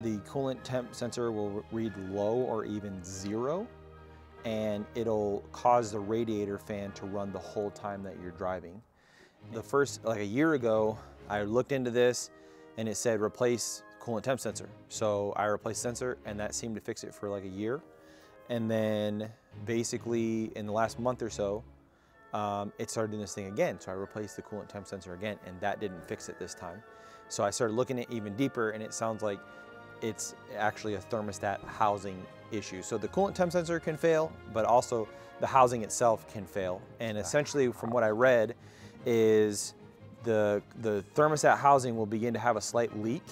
The coolant temp sensor will read low or even zero, and it'll cause the radiator fan to run the whole time that you're driving. The first, like a year ago, I looked into this and it said replace coolant temp sensor. So I replaced sensor and that seemed to fix it for like a year. And then basically in the last month or so, um, it started doing this thing again. So I replaced the coolant temp sensor again and that didn't fix it this time. So I started looking at even deeper and it sounds like it's actually a thermostat housing issue. So the coolant temp sensor can fail, but also the housing itself can fail. And essentially from what I read is the, the thermostat housing will begin to have a slight leak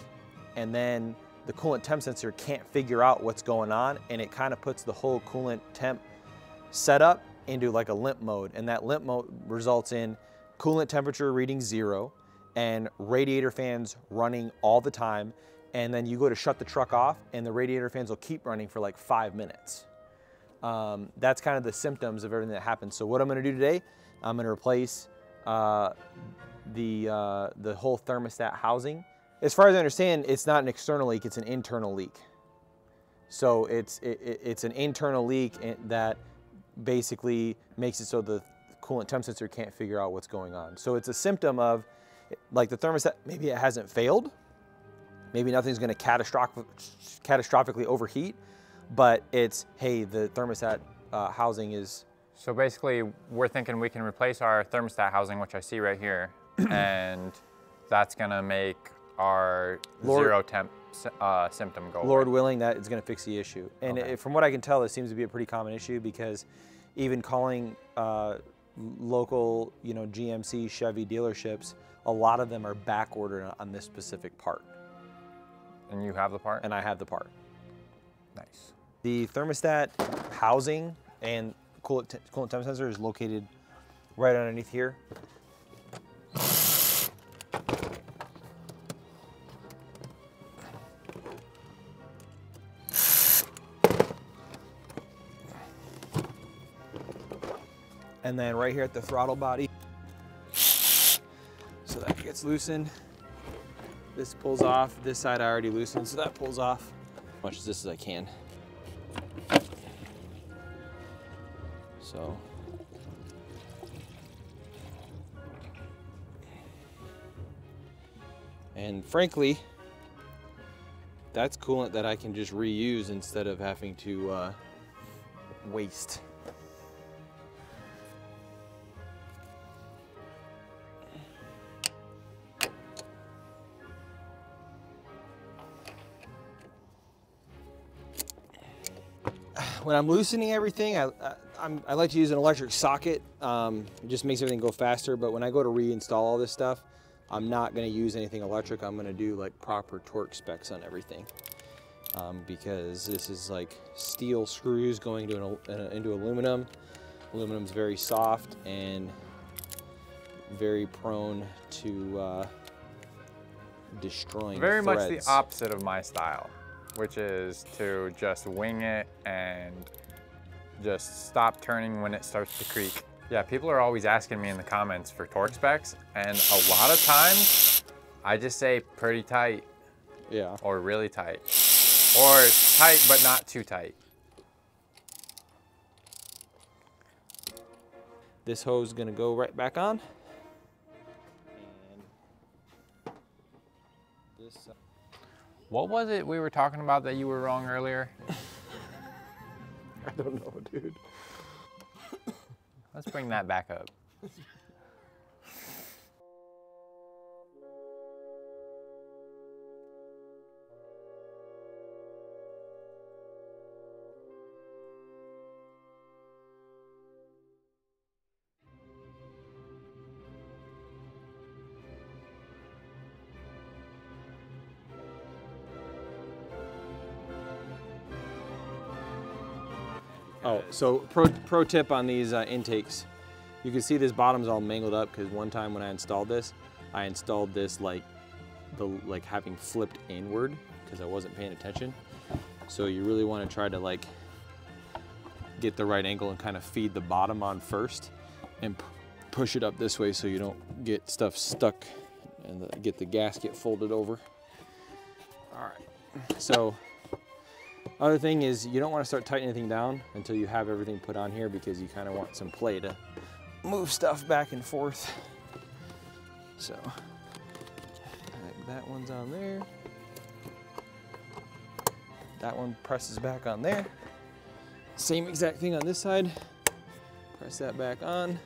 and then the coolant temp sensor can't figure out what's going on and it kind of puts the whole coolant temp setup into like a limp mode and that limp mode results in coolant temperature reading zero and radiator fans running all the time and then you go to shut the truck off and the radiator fans will keep running for like five minutes. Um, that's kind of the symptoms of everything that happens. So what I'm gonna do today, I'm gonna replace uh, the, uh, the whole thermostat housing. As far as I understand, it's not an external leak, it's an internal leak. So it's, it, it's an internal leak that basically makes it so the coolant temp sensor can't figure out what's going on. So it's a symptom of like the thermostat, maybe it hasn't failed, Maybe nothing's gonna catastrophic, catastrophically overheat, but it's, hey, the thermostat uh, housing is. So basically, we're thinking we can replace our thermostat housing, which I see right here, and that's gonna make our Lord, zero temp uh, symptom go Lord away. willing, that is gonna fix the issue. And okay. it, from what I can tell, it seems to be a pretty common issue because even calling uh, local, you know, GMC, Chevy dealerships, a lot of them are back ordered on this specific part. And you have the part? And I have the part. Nice. The thermostat housing and coolant, coolant temp sensor is located right underneath here. And then right here at the throttle body. So that gets loosened. This pulls off. This side I already loosened, so that pulls off. As much as this as I can. So. And frankly, that's coolant that I can just reuse instead of having to uh, waste. When I'm loosening everything, I, I, I, like to use an electric socket. Um, it just makes everything go faster. But when I go to reinstall all this stuff, I'm not going to use anything electric. I'm going to do like proper torque specs on everything. Um, because this is like steel screws going to an, into aluminum. Aluminum is very soft and very prone to uh, destroying Very threads. much the opposite of my style which is to just wing it and just stop turning when it starts to creak. Yeah, people are always asking me in the comments for torque specs, and a lot of times I just say pretty tight. Yeah. Or really tight. Or tight, but not too tight. This hose is gonna go right back on. What was it we were talking about that you were wrong earlier? I don't know, dude. Let's bring that back up. Oh, so pro, pro tip on these uh, intakes. You can see this bottom's all mangled up because one time when I installed this, I installed this like the like having flipped inward because I wasn't paying attention. So you really want to try to like get the right angle and kind of feed the bottom on first and push it up this way so you don't get stuff stuck and the, get the gasket folded over. All right. So other thing is you don't want to start tightening anything down until you have everything put on here because you kind of want some play to move stuff back and forth. So that one's on there. That one presses back on there. Same exact thing on this side. Press that back on.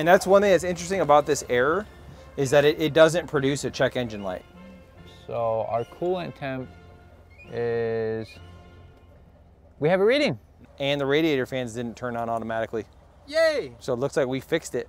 And that's one thing that's interesting about this error is that it, it doesn't produce a check engine light. So our coolant temp is, we have a reading. And the radiator fans didn't turn on automatically. Yay! So it looks like we fixed it.